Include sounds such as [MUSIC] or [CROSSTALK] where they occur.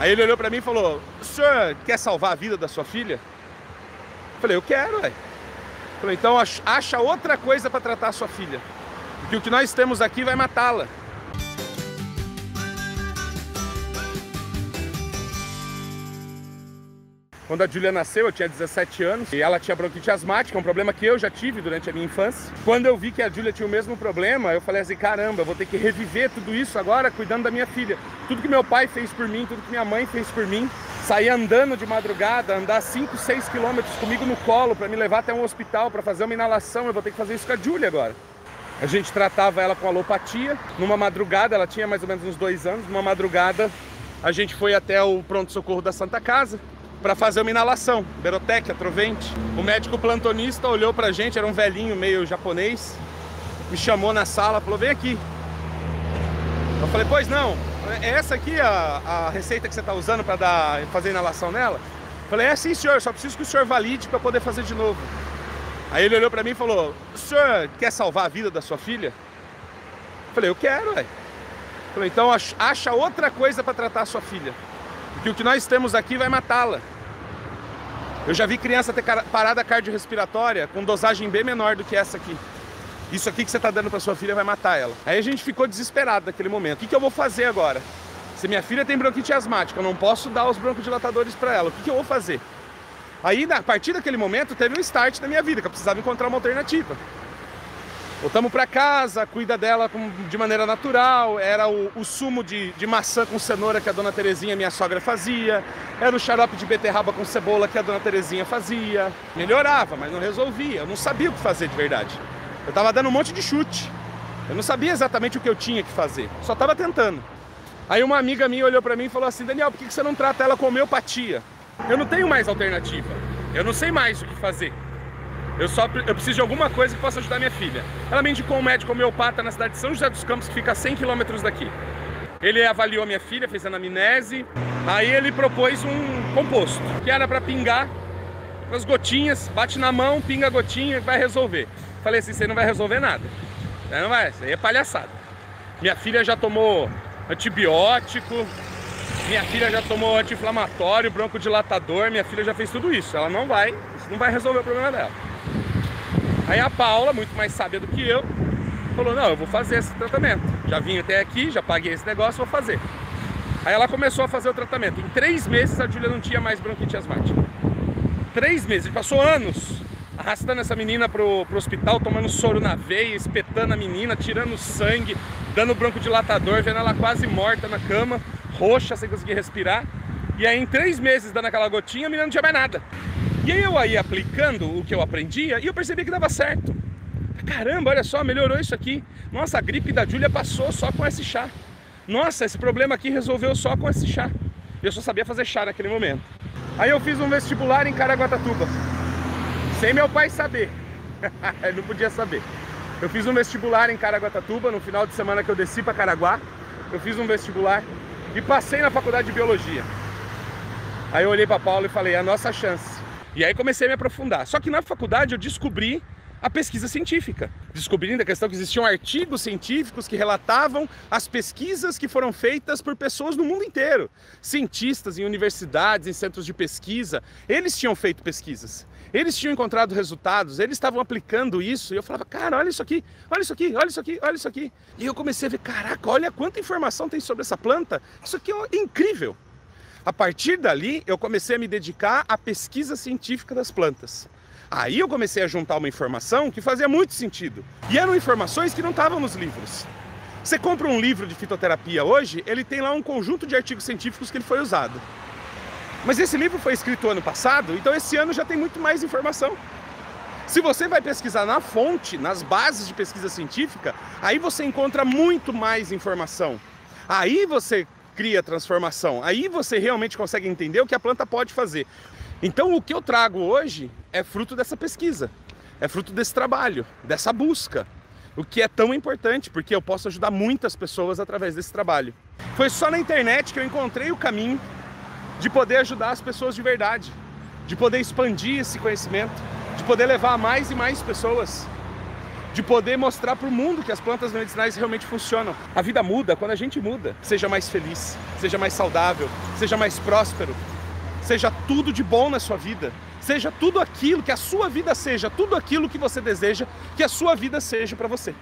Aí ele olhou pra mim e falou: O senhor quer salvar a vida da sua filha? Eu falei: Eu quero, ué. Falei: Então acha outra coisa para tratar a sua filha. Porque o que nós temos aqui vai matá-la. Quando a Julia nasceu, eu tinha 17 anos e ela tinha bronquite asmática, um problema que eu já tive durante a minha infância. Quando eu vi que a Julia tinha o mesmo problema, eu falei assim: caramba, eu vou ter que reviver tudo isso agora cuidando da minha filha. Tudo que meu pai fez por mim, tudo que minha mãe fez por mim. Sair andando de madrugada, andar 5, 6 quilômetros comigo no colo para me levar até um hospital para fazer uma inalação, eu vou ter que fazer isso com a Julia agora. A gente tratava ela com alopatia. Numa madrugada, ela tinha mais ou menos uns dois anos. Numa madrugada, a gente foi até o pronto-socorro da Santa Casa para fazer uma inalação, Berotec, atrovente. O médico plantonista olhou pra gente, era um velhinho meio japonês, me chamou na sala, falou: vem aqui. Eu falei: pois não, essa aqui a, a receita que você está usando para fazer inalação nela? Falei: é sim, senhor, só preciso que o senhor valide para poder fazer de novo. Aí ele olhou para mim e falou: o senhor quer salvar a vida da sua filha? Falei: eu quero, ué. Falei: então acha outra coisa para tratar a sua filha. Porque o que nós temos aqui vai matá-la. Eu já vi criança ter parada cardiorrespiratória com dosagem bem menor do que essa aqui. Isso aqui que você está dando para sua filha vai matar ela. Aí a gente ficou desesperado naquele momento. O que, que eu vou fazer agora? Se minha filha tem bronquite asmática, eu não posso dar os broncodilatadores para ela. O que, que eu vou fazer? Aí, a partir daquele momento, teve um start na minha vida, que eu precisava encontrar uma alternativa. Voltamos para casa, cuida dela de maneira natural. Era o, o sumo de, de, maçã com cenoura que a dona Terezinha, minha sogra, fazia. Era o xarope de beterraba com cebola que a dona Terezinha fazia. Melhorava, mas não resolvia. Eu não sabia o que fazer de verdade. Eu estava dando um monte de chute. Eu não sabia exatamente o que eu tinha que fazer. Só estava tentando. Aí uma amiga minha olhou para mim e falou assim: Daniel, por que você não trata ela com homeopatia? Eu não tenho mais alternativa. Eu não sei mais o que fazer. Eu só eu preciso de alguma coisa que possa ajudar minha filha. Ela me indicou um médico homeopata na cidade de São José dos Campos, que fica a 100 quilômetros daqui. Ele avaliou minha filha, fez anamnese, aí ele propôs um composto, que era para pingar as gotinhas, bate na mão, pinga a gotinha e vai resolver. Falei assim, você não vai resolver nada. Não vai, isso aí é palhaçada. Minha filha já tomou antibiótico, minha filha já tomou anti-inflamatório, broncodilatador, minha filha já fez tudo isso. Ela não vai, não vai resolver o problema dela. Aí a Paula, muito mais sábia do que eu, falou: Não, eu vou fazer esse tratamento. Já vim até aqui, já paguei esse negócio, vou fazer. Aí ela começou a fazer o tratamento. Em três meses a Júlia não tinha mais bronquite asmática. Três meses, ele passou anos arrastando essa menina pro, pro hospital, tomando soro na veia, espetando a menina, tirando sangue, dando broncodilatador, vendo ela quase morta na cama, roxa, sem conseguir respirar. E aí em três meses dando aquela gotinha, a menina não tinha mais nada. E aí eu aí aplicando o que eu aprendia e eu percebi que dava certo. Caramba, olha só, melhorou isso aqui. Nossa, a gripe da Júlia passou só com esse chá. Nossa, esse problema aqui resolveu só com esse chá. Eu só sabia fazer chá naquele momento. Aí eu fiz um vestibular em Caraguatatuba. Sem meu pai saber. [LAUGHS] Ele não podia saber. Eu fiz um vestibular em Caraguatatuba no final de semana que eu desci para Caraguá. Eu fiz um vestibular e passei na faculdade de biologia. Aí eu olhei para Paulo e falei: é a nossa chance. E aí comecei a me aprofundar. Só que na faculdade eu descobri a pesquisa científica, descobrindo a questão que existiam artigos científicos que relatavam as pesquisas que foram feitas por pessoas no mundo inteiro, cientistas em universidades, em centros de pesquisa, eles tinham feito pesquisas. Eles tinham encontrado resultados, eles estavam aplicando isso, e eu falava, cara, olha isso aqui, olha isso aqui, olha isso aqui, olha isso aqui. E eu comecei a ver, caraca, olha quanta informação tem sobre essa planta, isso aqui é incrível. A partir dali, eu comecei a me dedicar à pesquisa científica das plantas. Aí eu comecei a juntar uma informação que fazia muito sentido. E eram informações que não estavam nos livros. Você compra um livro de fitoterapia hoje, ele tem lá um conjunto de artigos científicos que ele foi usado. Mas esse livro foi escrito ano passado, então esse ano já tem muito mais informação. Se você vai pesquisar na fonte, nas bases de pesquisa científica, aí você encontra muito mais informação. Aí você cria transformação. Aí você realmente consegue entender o que a planta pode fazer. Então, o que eu trago hoje é fruto dessa pesquisa, é fruto desse trabalho, dessa busca. O que é tão importante, porque eu posso ajudar muitas pessoas através desse trabalho. Foi só na internet que eu encontrei o caminho de poder ajudar as pessoas de verdade, de poder expandir esse conhecimento, de poder levar a mais e mais pessoas. de poder mostrar para o mundo que as plantas medicinais realmente funcionam. A vida muda quando a gente muda. Seja mais feliz, seja mais saudável, seja mais próspero, seja tudo de bom na sua vida. Seja tudo aquilo que a sua vida seja, tudo aquilo que você deseja que a sua vida seja para você.